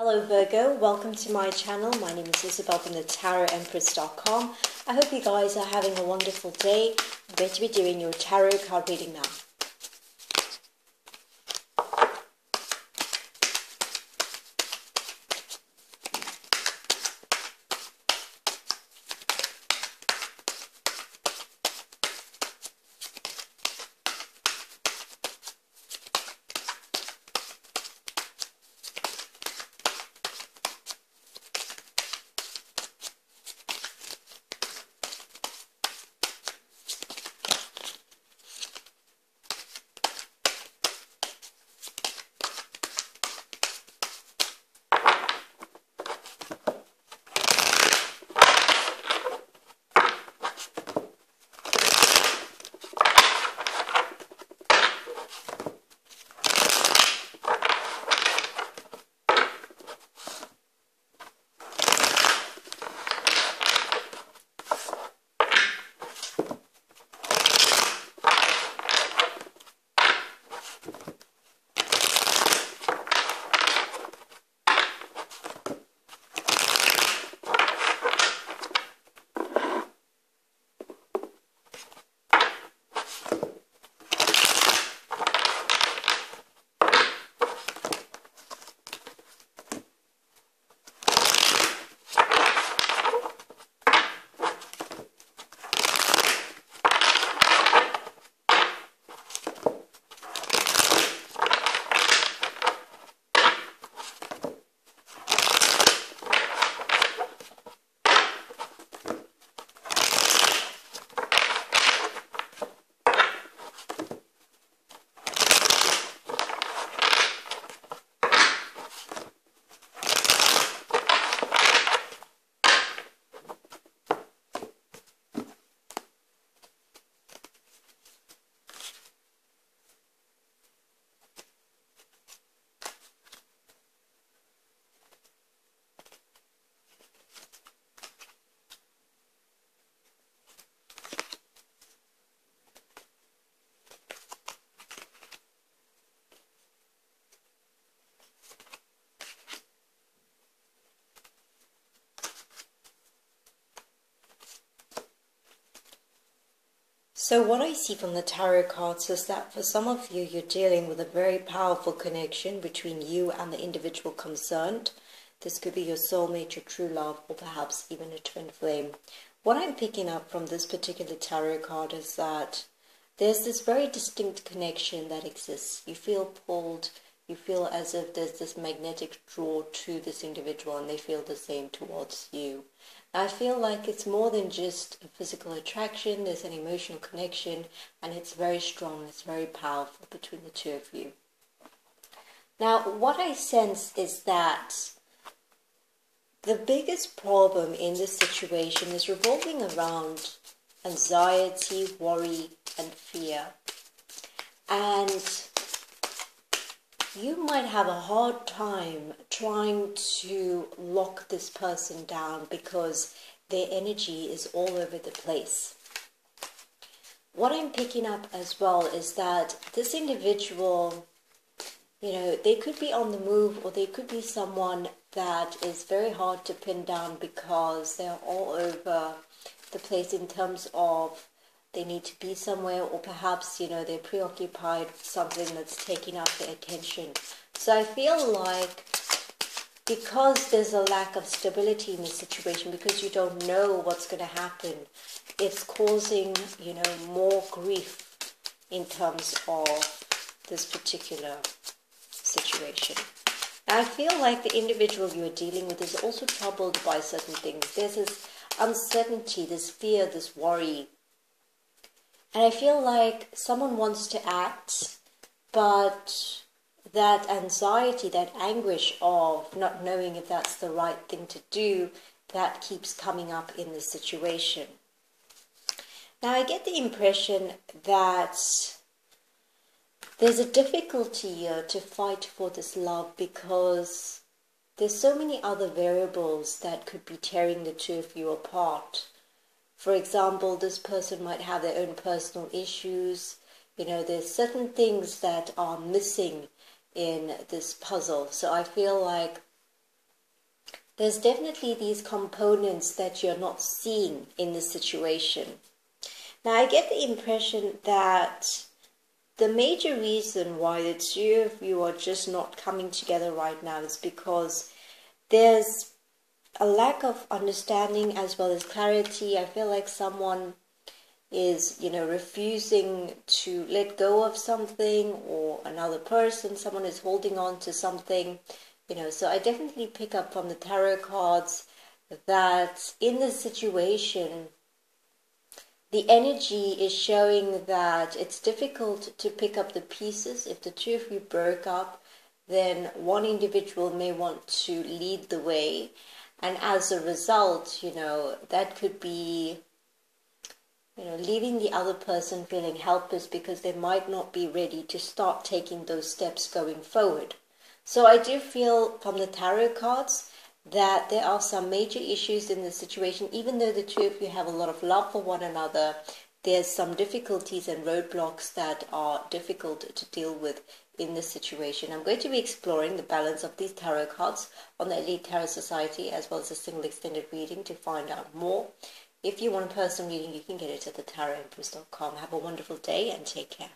Hello Virgo, welcome to my channel. My name is Isabel from the TarotEmpress.com. I hope you guys are having a wonderful day. I'm going to be doing your tarot card reading now. So, what I see from the tarot cards is that for some of you, you're dealing with a very powerful connection between you and the individual concerned. This could be your soulmate, your true love, or perhaps even a twin flame. What I'm picking up from this particular tarot card is that there's this very distinct connection that exists. You feel pulled, you feel as if there's this magnetic draw to this individual, and they feel the same towards you. I feel like it's more than just a physical attraction, there's an emotional connection, and it's very strong, it's very powerful between the two of you. Now, what I sense is that the biggest problem in this situation is revolving around anxiety, worry, and fear. And you might have a hard time trying to lock this person down because their energy is all over the place. What I'm picking up as well is that this individual, you know, they could be on the move or they could be someone that is very hard to pin down because they're all over the place in terms of they need to be somewhere or perhaps you know they're preoccupied with something that's taking up their attention so i feel like because there's a lack of stability in the situation because you don't know what's going to happen it's causing you know more grief in terms of this particular situation I feel like the individual you're dealing with is also troubled by certain things. There's this uncertainty, this fear, this worry and I feel like someone wants to act, but that anxiety, that anguish of not knowing if that's the right thing to do, that keeps coming up in the situation. Now, I get the impression that there's a difficulty here to fight for this love because there's so many other variables that could be tearing the two of you apart. For example, this person might have their own personal issues. You know, there's certain things that are missing in this puzzle. So I feel like there's definitely these components that you're not seeing in the situation. Now, I get the impression that the major reason why the two of you are just not coming together right now is because there's a lack of understanding as well as clarity. I feel like someone is, you know, refusing to let go of something or another person, someone is holding on to something, you know. So I definitely pick up from the tarot cards that in this situation, the energy is showing that it's difficult to pick up the pieces. If the two of you broke up, then one individual may want to lead the way. And as a result, you know, that could be, you know, leaving the other person feeling helpless because they might not be ready to start taking those steps going forward. So I do feel from the tarot cards that there are some major issues in the situation, even though the two of you have a lot of love for one another, there's some difficulties and roadblocks that are difficult to deal with in this situation. I'm going to be exploring the balance of these tarot cards on the Elite Tarot Society as well as a single extended reading to find out more. If you want a personal reading, you can get it at the tarotempress.com. Have a wonderful day and take care.